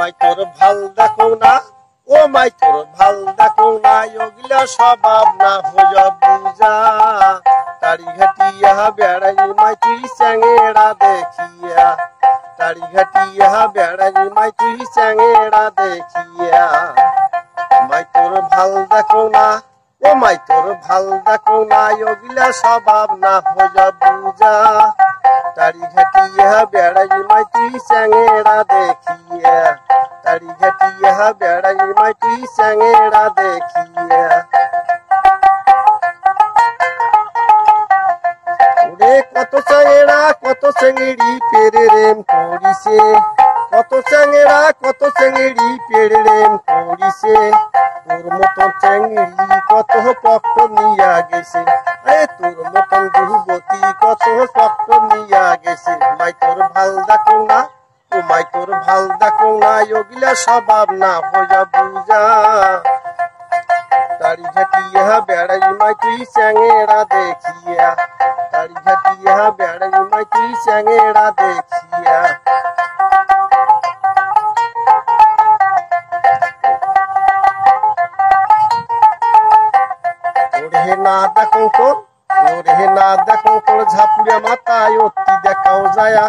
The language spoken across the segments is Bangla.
ভালো দেখো না, ও মাই তোর ভালো দেখো না ওগুলা স্বভাব না হইয়া বুঝা। তারি ঘাটিয়া বেড়াই মাই তুই চ্যাঙেড়া দেখিয়া। তারি ঘাটিয়া বেড়াই মাই তুই চ্যাঙেড়া দেখিয়া। মাই তোর ভালো দেখো না, ও মাই তোর ভালো দেখো না ওগুলা স্বভাব না হইয়া বুঝা। তারি ঘাটিয়া বেড়াই মাই তুই চ্যাঙেড়া দেখিয়া। তারি ঘাটিয়া বেড়াই মাই তুই দেখিয়া ওরে কত চ্যাঙেড়া কত চ্যাঙেড়ি পেরে রেম করিছে কত চ্যাঙেড়া কত চ্যাঙেড়ি পেরে রেম করিছে তোর মতন চ্যাঙেড়ি কত পক্ষ নিয়া গেছে আরে তোর মতন যুবতী কত পক্ষ নিয়া গেছে মাই তোর ভালো দেখো না মাই তোর ভালো দেখো না ওগুলা স্বভাব না হইয়া বুঝা। তারি ঘাটিয়া বেড়াই মাই তুই চ্যাঙেড়া দেখিয়া। তারি ঘাটিয়া বেড়াই মাই তুই চ্যাঙেড়া দেখিয়া। ওরে না দেখো তোর ওরে না দেখো তোর ঝাপুরে মাথায় অতি দেখাও যায়া।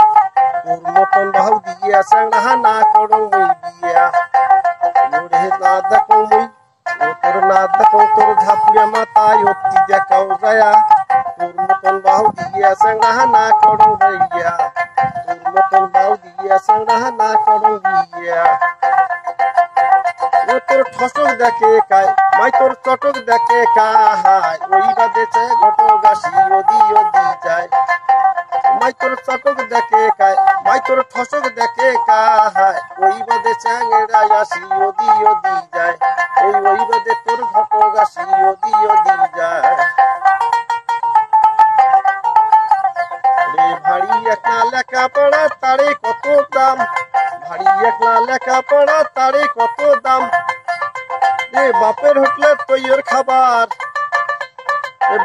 তোর মতন বাহু দিয়া চ্যাংড়া না করো মুই দিয়া ওরে না দেখো মুই ও তোর না দেখো তোর ঝাপুরে মাথায় অতি দেখাও যায়া তোর মতন বাহু দিয়া চ্যাংড়া না করো ভাইয়া তোর মতন বাহু দিয়া চ্যাংড়া না করো বিয়া ও তোর ঠসক দেখে কায় মাই তোর চটক দেখে কাহায় ওই বাদেছে ঘটো গাছি ওদি ওদি যায় মাই তোর চটক দেখে কায় মাই তোর ঠসক দেখে কাহায়। ওই বাদে চ্যাংড়া আসি, ওদি ওদি যায়। ওই ওই বাদে তোর ঘটো গাছি ওদি ওদি যায়। ভারী একটা লেখা পড়া তারে কত দাম? ভারী একটা লেখা পড়া তারে কত দাম? রে বাপের হোটেলে তৈয়ার খাবার। এ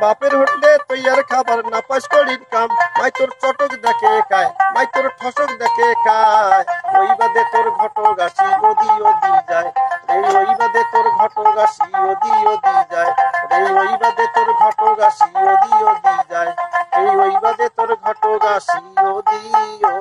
বাপের হটলে তৈয়ার খাবার না পাস করি কাম। মাই তোর চটক দেখে খায় মাই তোর ঠসক দেখে খায় ওই বাদে তোর ঘটক আসি, ওদি ওদি যায়। রে ওই বাদে তোর ঘটক আসি, ওদি ওদি যায়। এই ওই বাদে তোর ঘটক আসি, ওদি ওদি যায়। এই ওই বাদে তোর ঘটক আসি, ওদি ও